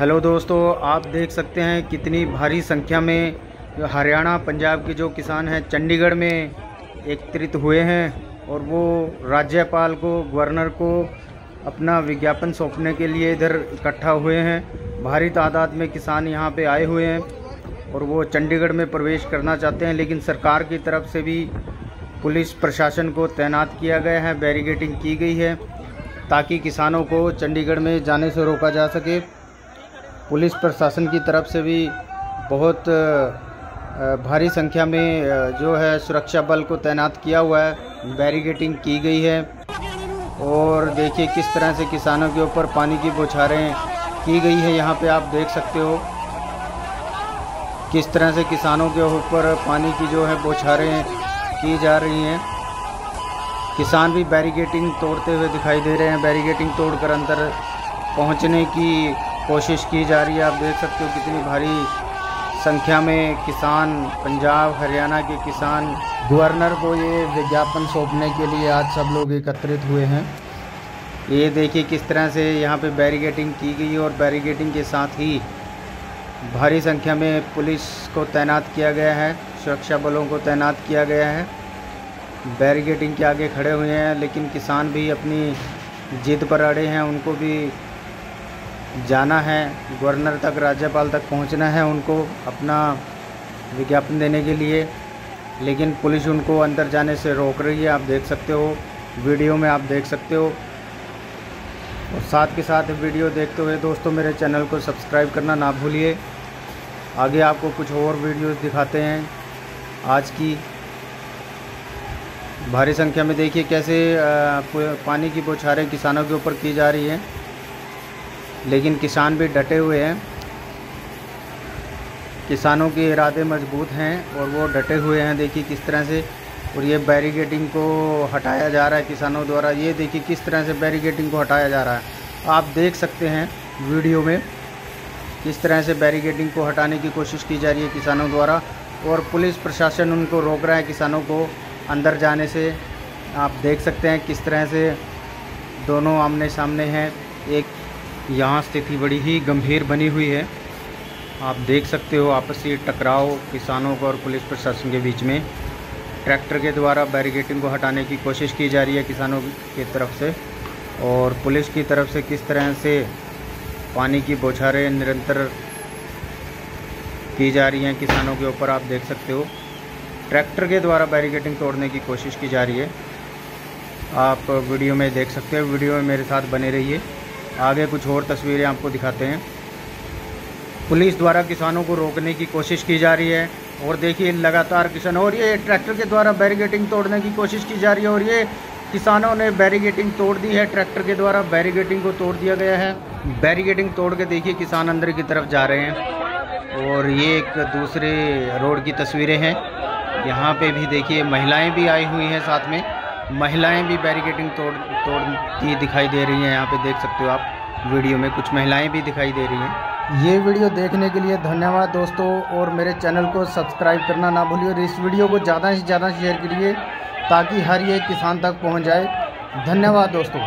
Hello दोस्तों, आप देख सकते हैं कितनी भारी संख्या में हरियाणा, पंजाब के जो किसान हैं, चंडीगढ़ में एकत्रित हुए हैं और वो राज्यपाल को, गवर्नर को अपना विज्ञापन सौंपने के लिए इधर इकट्ठा हुए हैं। भारी तादाद में किसान यहाँ पे आए हुए हैं और वो चंडीगढ़ में प्रवेश करना चाहते हैं, लेकिन सरकार की तरफ़ से भी पुलिस प्रशासन को तैनात किया गया है, बैरिगेटिंग की गई है, ताकि किसानों को चंडीगढ़ में जाने से रोका जा सके। पुलिस प्रशासन की तरफ़ से भी बहुत भारी संख्या में जो है सुरक्षा बल को तैनात किया हुआ है। बैरिगेटिंग की गई है और देखिए किस तरह से किसानों के ऊपर पानी की बौछारें की गई है। यहाँ पे आप देख सकते हो किस तरह से किसानों के ऊपर पानी की जो है बौछारें की जा रही हैं। किसान भी बैरिगेटिंग तोड़ते हुए दिखाई दे रहे हैं। बैरिगेटिंग तोड़कर अंदर पहुँचने की कोशिश की जा रही है। आप देख सकते हो कितनी भारी संख्या में किसान, पंजाब, हरियाणा के किसान, गवर्नर को ये विज्ञापन सौंपने के लिए आज सब लोग एकत्रित हुए हैं। ये देखिए किस तरह से यहाँ पे बैरिगेटिंग की गई और बैरिगेटिंग के साथ ही भारी संख्या में पुलिस को तैनात किया गया है, सुरक्षा बलों को तैनात किया गया है। बैरिगेटिंग के आगे खड़े हुए हैं, लेकिन किसान भी अपनी जिद पर अड़े हैं, उनको भी जाना है, गवर्नर तक, राज्यपाल तक पहुँचना है उनको अपना विज्ञापन देने के लिए। लेकिन पुलिस उनको अंदर जाने से रोक रही है, आप देख सकते हो। वीडियो में आप देख सकते हो। और साथ के साथ वीडियो देखते हुए दोस्तों, मेरे चैनल को सब्सक्राइब करना ना भूलिए। आगे आपको कुछ और वीडियोस दिखाते हैं। आज की भारी संख्या में देखिए कैसे पानी की बौछारें किसानों के ऊपर की जा रही हैं। लेकिन किसान भी डटे हुए हैं। किसानों के इरादे मज़बूत हैं और वो डटे हुए हैं। देखिए किस तरह से और ये बैरिगेटिंग को हटाया जा रहा है किसानों द्वारा। ये देखिए किस तरह से बैरिगेटिंग को हटाया जा रहा है। आप देख सकते हैं वीडियो में किस तरह से बैरिगेटिंग को हटाने की कोशिश की जा रही है किसानों द्वारा और पुलिस प्रशासन उनको रोक रहा है किसानों को अंदर जाने से। आप देख सकते हैं किस तरह से दोनों आमने सामने हैं। एक यहाँ स्थिति बड़ी ही गंभीर बनी हुई है। आप देख सकते हो आपसी टकराव किसानों को और पुलिस प्रशासन के बीच में। ट्रैक्टर के द्वारा बैरिगेटिंग को हटाने की कोशिश की जा रही है किसानों की तरफ़ से। और पुलिस की तरफ़ से किस तरह से पानी की बौछारें निरंतर की जा रही हैं किसानों के ऊपर आप देख सकते हो। ट्रैक्टर के द्वारा बैरिगेटिंग तोड़ने की कोशिश की जा रही है। आप वीडियो में देख सकते हो। वीडियो में मेरे साथ बने रहिए। आगे कुछ और तस्वीरें आपको दिखाते हैं। पुलिस द्वारा किसानों को रोकने की कोशिश की जा रही है और देखिए, लगातार किसान, और ये ट्रैक्टर के द्वारा बैरिगेटिंग तोड़ने की कोशिश की जा रही है और ये किसानों ने बैरिगेटिंग तोड़ दी है, ट्रैक्टर के द्वारा बैरिगेटिंग को तोड़ दिया गया है। बैरिगेटिंग तोड़ के देखिए, किसान अंदर की तरफ़ जा रहे हैं और ये एक दूसरे रोड की तस्वीरें हैं। यहाँ पे भी देखिए, महिलाएँ भी आई हुई हैं साथ में। महिलाएँ भी बैरिकेडिंग तोड़, तोड़ती दिखाई दे रही हैं। यहाँ पे देख सकते हो आप, वीडियो में कुछ महिलाएँ भी दिखाई दे रही हैं। ये वीडियो देखने के लिए धन्यवाद दोस्तों, और मेरे चैनल को सब्सक्राइब करना ना भूलिए, और इस वीडियो को ज़्यादा से ज़्यादा शेयर करिए, ताकि हर एक किसान तक पहुँच जाए। धन्यवाद दोस्तों।